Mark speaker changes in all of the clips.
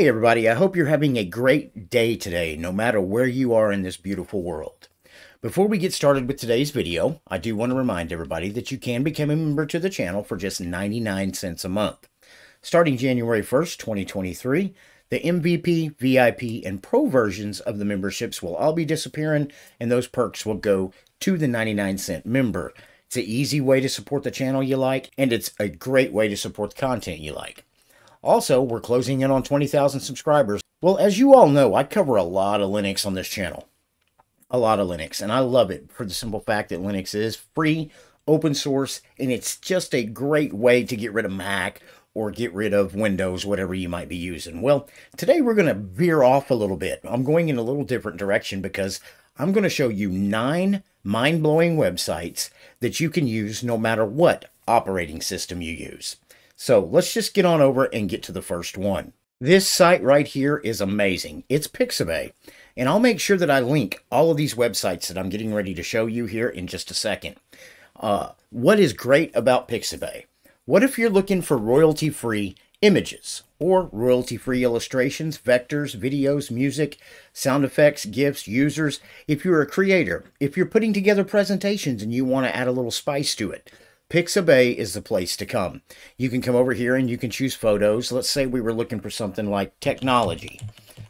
Speaker 1: Hey everybody, I hope you're having a great day today, no matter where you are in this beautiful world. Before we get started with today's video, I do want to remind everybody that you can become a member to the channel for just 99 cents a month. Starting January 1st, 2023, the MVP, VIP, and Pro versions of the memberships will all be disappearing and those perks will go to the 99 cent member. It's an easy way to support the channel you like, and it's a great way to support the content you like. Also, we're closing in on 20,000 subscribers. Well, as you all know, I cover a lot of Linux on this channel. A lot of Linux, and I love it for the simple fact that Linux is free, open source, and it's just a great way to get rid of Mac or get rid of Windows, whatever you might be using. Well, today we're going to veer off a little bit. I'm going in a little different direction because I'm going to show you nine mind-blowing websites that you can use no matter what operating system you use. So let's just get on over and get to the first one. This site right here is amazing. It's Pixabay. And I'll make sure that I link all of these websites that I'm getting ready to show you here in just a second. Uh, what is great about Pixabay? What if you're looking for royalty-free images or royalty-free illustrations, vectors, videos, music, sound effects, GIFs, users? If you're a creator, if you're putting together presentations and you want to add a little spice to it, Pixabay is the place to come. You can come over here and you can choose photos. Let's say we were looking for something like technology.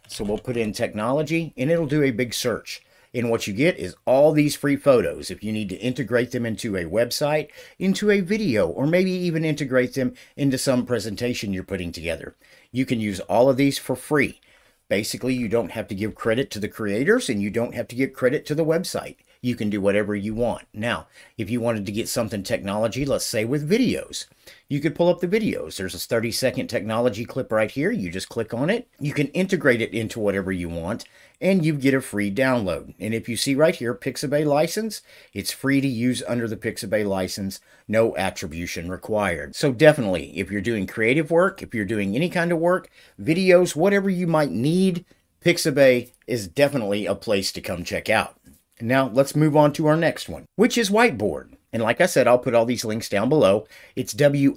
Speaker 1: So we'll put in technology and it'll do a big search. And what you get is all these free photos. If you need to integrate them into a website, into a video, or maybe even integrate them into some presentation you're putting together, you can use all of these for free. Basically, you don't have to give credit to the creators and you don't have to give credit to the website you can do whatever you want. Now, if you wanted to get something technology, let's say with videos, you could pull up the videos. There's a 30 second technology clip right here. You just click on it. You can integrate it into whatever you want and you get a free download. And if you see right here, Pixabay license, it's free to use under the Pixabay license, no attribution required. So definitely, if you're doing creative work, if you're doing any kind of work, videos, whatever you might need, Pixabay is definitely a place to come check out. Now let's move on to our next one, which is Witeboard. And like I said, I'll put all these links down below. It's W-I-T-E-B-O-A-R-D,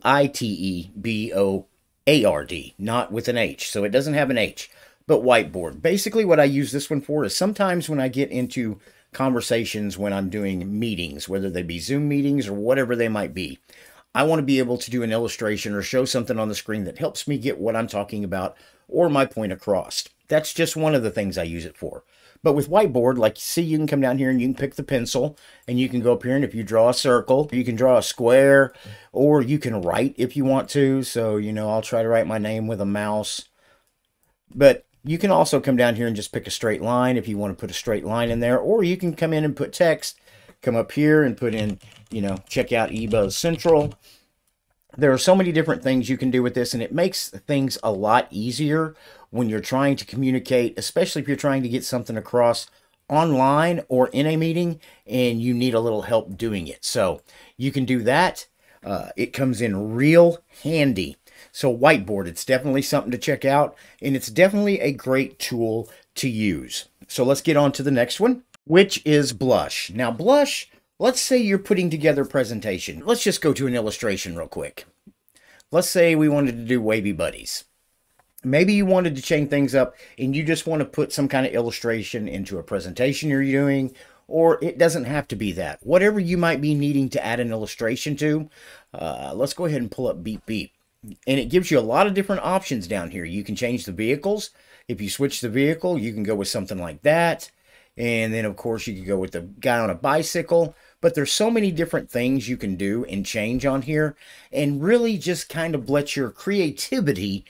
Speaker 1: not with an H. So it doesn't have an H, but Witeboard. Basically what I use this one for is sometimes when I get into conversations when I'm doing meetings, whether they be Zoom meetings or whatever they might be, I want to be able to do an illustration or show something on the screen that helps me get what I'm talking about or my point across. That's just one of the things I use it for. But with Witeboard, like see, you can come down here and you can pick the pencil and you can go up here and if you draw a circle, you can draw a square or you can write if you want to. So, you know, I'll try to write my name with a mouse. But you can also come down here and just pick a straight line if you want to put a straight line in there. Or you can come in and put text, come up here and put in, you know, check out eBuzz Central there are so many different things you can do with this and it makes things a lot easier when you're trying to communicate especially if you're trying to get something across online or in a meeting and you need a little help doing it so you can do that uh, it comes in real handy so Witeboard it's definitely something to check out and it's definitely a great tool to use so let's get on to the next one which is blush now blush Let's say you're putting together a presentation. Let's just go to an illustration real quick. Let's say we wanted to do wavy buddies. Maybe you wanted to change things up and you just want to put some kind of illustration into a presentation you're doing, or it doesn't have to be that. Whatever you might be needing to add an illustration to, uh, let's go ahead and pull up Beep Beep. And it gives you a lot of different options down here. You can change the vehicles. If you switch the vehicle, you can go with something like that. And then, of course, you could go with the guy on a bicycle. But there's so many different things you can do and change on here and really just kind of let your creativity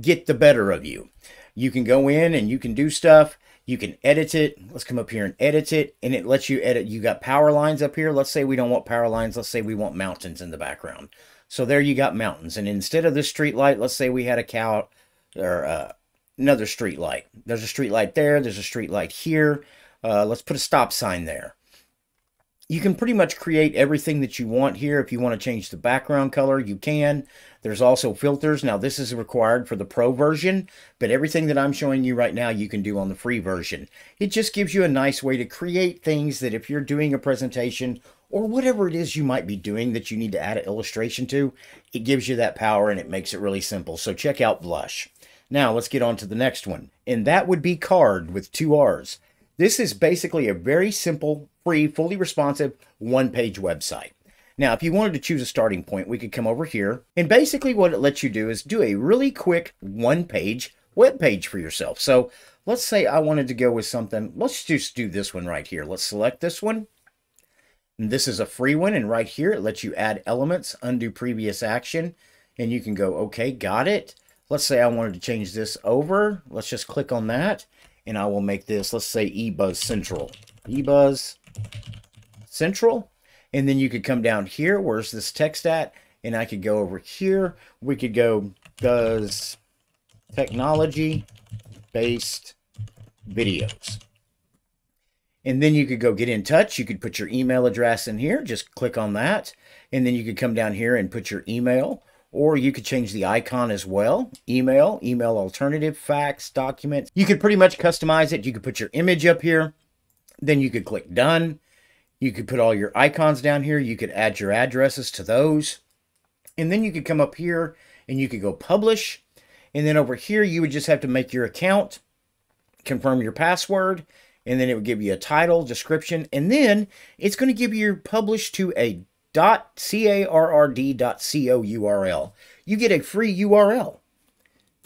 Speaker 1: get the better of you. You can go in and you can do stuff. You can edit it. Let's come up here and edit it. And it lets you edit. You got power lines up here. Let's say we don't want power lines. Let's say we want mountains in the background. So there you got mountains. And instead of this street light, let's say we had a cow or uh, another street light. There's a street light there. There's a street light here. Uh, let's put a stop sign there you can pretty much create everything that you want here. If you want to change the background color, you can. There's also filters. Now, this is required for the pro version, but everything that I'm showing you right now, you can do on the free version. It just gives you a nice way to create things that if you're doing a presentation or whatever it is you might be doing that you need to add an illustration to, it gives you that power and it makes it really simple. So check out Blush. Now let's get on to the next one, and that would be Carrd with two R's. This is basically a very simple, free, fully responsive, one page website. Now, if you wanted to choose a starting point, we could come over here. And basically what it lets you do is do a really quick one page web page for yourself. So let's say I wanted to go with something. Let's just do this one right here. Let's select this one. And this is a free one. And right here, it lets you add elements, undo previous action. And you can go, okay, got it. Let's say I wanted to change this over. Let's just click on that. And I will make this, let's say eBuzz Central. eBuzz Central. And then you could come down here. Where's this text at? And I could go over here. We could go, does technology based videos. And then you could go get in touch. You could put your email address in here. Just click on that. And then you could come down here and put your email. Or you could change the icon as well. Email, email alternative, fax, document. You could pretty much customize it. You could put your image up here. Then you could click done. You could put all your icons down here. You could add your addresses to those. And then you could come up here and you could go publish. And then over here, you would just have to make your account, confirm your password, and then it would give you a title, description, and then it's going to give you publish to a .carrd.co URL. You get a free URL.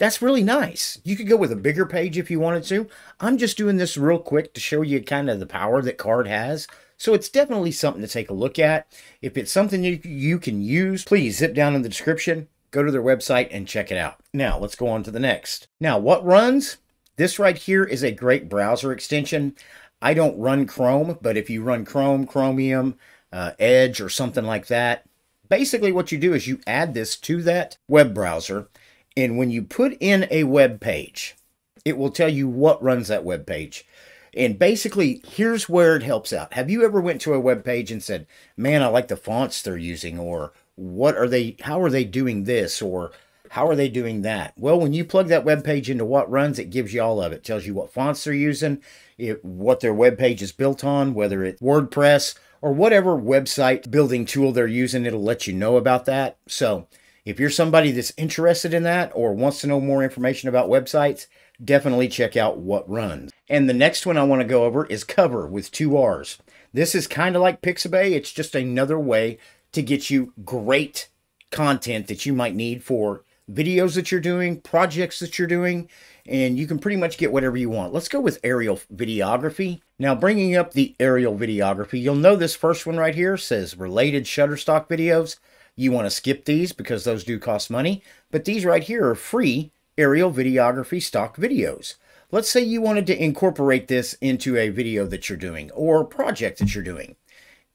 Speaker 1: That's really nice. You could go with a bigger page if you wanted to. I'm just doing this real quick to show you kind of the power that Carrd has. So it's definitely something to take a look at. If it's something you, you can use, please zip down in the description, go to their website and check it out. Now let's go on to the next. Now what runs? This right here is a great browser extension. I don't run Chrome, but if you run Chrome, Chromium, uh, Edge, or something like that, basically what you do is you add this to that web browser. And when you put in a web page, it will tell you what runs that web page. And basically, here's where it helps out. Have you ever went to a web page and said, "Man, I like the fonts they're using," or "What are they? How are they doing this?" or "How are they doing that?" Well, when you plug that web page into what runs, it gives you all of it. it tells you what fonts they're using, it, what their web page is built on, whether it's WordPress or whatever website building tool they're using. It'll let you know about that. So, if you're somebody that's interested in that or wants to know more information about websites, definitely check out what runs. And the next one I want to go over is Coverr with two R's. This is kind of like Pixabay. It's just another way to get you great content that you might need for videos that you're doing, projects that you're doing, and you can pretty much get whatever you want. Let's go with aerial videography. Now, bringing up the aerial videography, you'll know this first one right here says related Shutterstock videos. You want to skip these because those do cost money, but these right here are free aerial videography stock videos. Let's say you wanted to incorporate this into a video that you're doing or project that you're doing.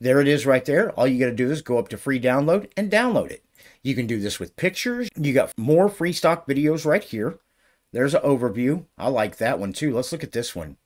Speaker 1: There it is right there. All you got to do is go up to free download and download it. You can do this with pictures. You got more free stock videos right here. There's an overview. I like that one too. Let's look at this one.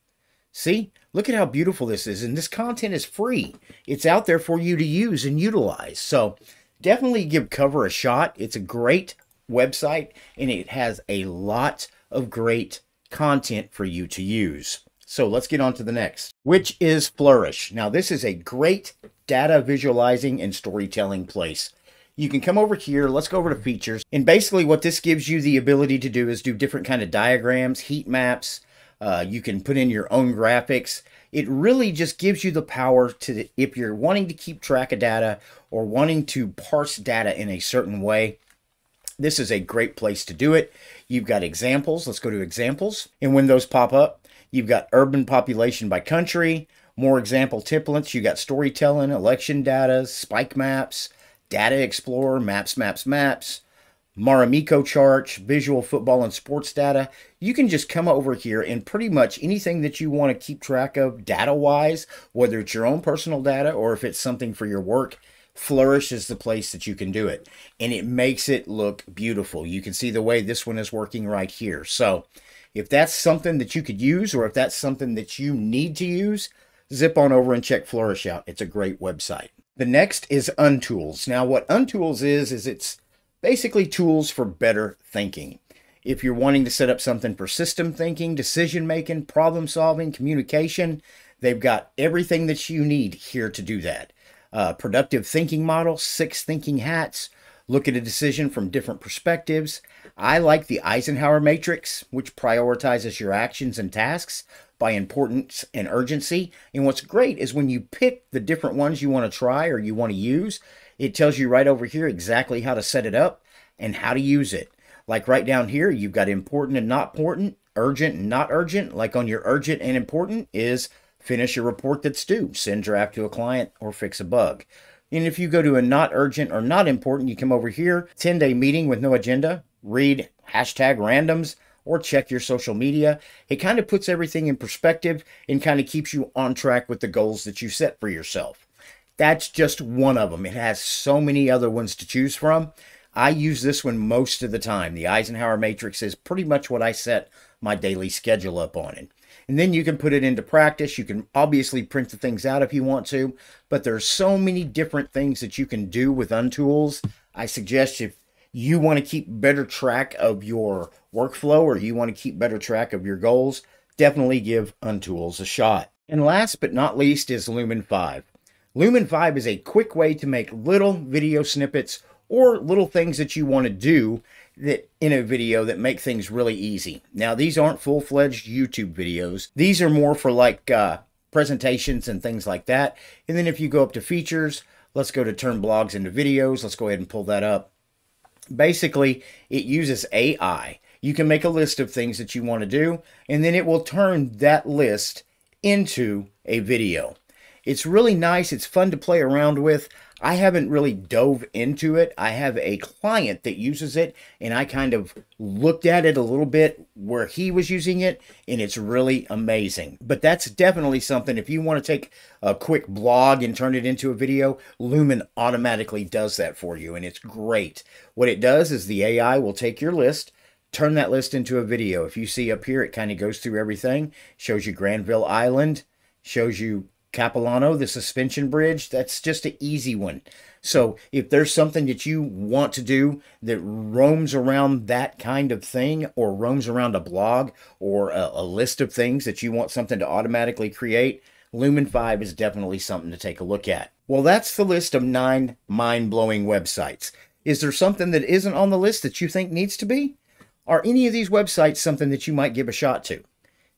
Speaker 1: See, look at how beautiful this is. And this content is free. It's out there for you to use and utilize. So definitely give Coverr a shot. It's a great website and it has a lot of great content for you to use. So let's get on to the next, which is Flourish. Now, this is a great data visualizing and storytelling place. You can come over here, let's go over to features. And basically what this gives you the ability to do is do different kind of diagrams, heat maps. Uh, you can put in your own graphics. It really just gives you the power to, if you're wanting to keep track of data or wanting to parse data in a certain way, this is a great place to do it. You've got examples. Let's go to examples. And when those pop up, you've got urban population by country, more example templates. You got storytelling, election data, spike maps, data explorer, maps, maps, maps, Marimekko charts, visual football and sports data. You can just come over here and pretty much anything that you want to keep track of data wise, whether it's your own personal data or if it's something for your work, Flourish is the place that you can do it. And it makes it look beautiful. You can see the way this one is working right here. So if that's something that you could use or if that's something that you need to use, zip on over and check Flourish out. It's a great website. The next is Untools. Now what Untools is, is it's basically tools for better thinking. If you're wanting to set up something for system thinking, decision making, problem solving, communication, they've got everything that you need here to do that uh, productive thinking model, six thinking hats, look at a decision from different perspectives. I like the Eisenhower matrix, which prioritizes your actions and tasks by importance and urgency. And what's great is when you pick the different ones you want to try or you want to use, it tells you right over here exactly how to set it up and how to use it. Like right down here, you've got important and not important, urgent and not urgent. Like on your urgent and important is finish a report that's due, send draft to a client, or fix a bug. And if you go to a not urgent or not important, you come over here, 10 day meeting with no agenda, read hashtag randoms, or check your social media. It kind of puts everything in perspective and kind of keeps you on track with the goals that you set for yourself. That's just one of them. It has so many other ones to choose from. I use this one most of the time. The Eisenhower Matrix is pretty much what I set my daily schedule up on it. And then you can put it into practice. You can obviously print the things out if you want to, but there's so many different things that you can do with Untools. I suggest if you want to keep better track of your workflow or you want to keep better track of your goals, definitely give Untools a shot. And last but not least is Lumen 5. Lumen 5 is a quick way to make little video snippets or little things that you want to do that in a video that make things really easy. Now, these aren't full-fledged YouTube videos. These are more for like uh, presentations and things like that. And then if you go up to features, let's go to turn blogs into videos. Let's go ahead and pull that up. Basically, it uses AI. You can make a list of things that you want to do, and then it will turn that list into a video. It's really nice. It's fun to play around with. I haven't really dove into it. I have a client that uses it, and I kind of looked at it a little bit where he was using it, and it's really amazing. But that's definitely something. If you want to take a quick blog and turn it into a video, Lumen automatically does that for you, and it's great. What it does is the AI will take your list, turn that list into a video. If you see up here, it kind of goes through everything, shows you Granville Island, shows you Capilano, the suspension bridge, that's just an easy one. So if there's something that you want to do that roams around that kind of thing or roams around a blog or a, a list of things that you want something to automatically create, Lumen 5 is definitely something to take a look at. Well, that's the list of nine mind-blowing websites. Is there something that isn't on the list that you think needs to be? Are any of these websites something that you might give a shot to?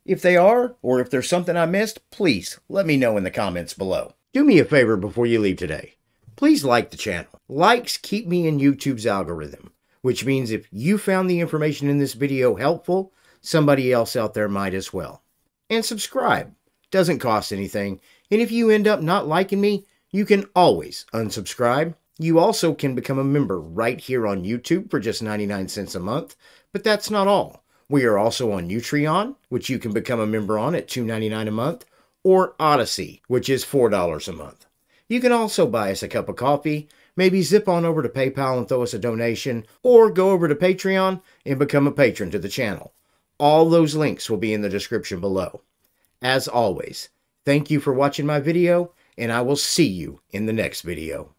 Speaker 1: If they are, or if there's something I missed, please let me know in the comments below. Do me a favor before you leave today. Please like the channel. Likes keep me in YouTube's algorithm, which means if you found the information in this video helpful, somebody else out there might as well. And subscribe. Doesn't cost anything. And if you end up not liking me, you can always unsubscribe. You also can become a member right here on YouTube for just 99 cents a month, but that's not all. We are also on Utreon, which you can become a member on at $2.99 a month, or Odysee, which is $4 a month. You can also buy us a cup of coffee, maybe zip on over to PayPal and throw us a donation, or go over to Patreon and become a patron to the channel. All those links will be in the description below. As always, thank you for watching my video, and I will see you in the next video.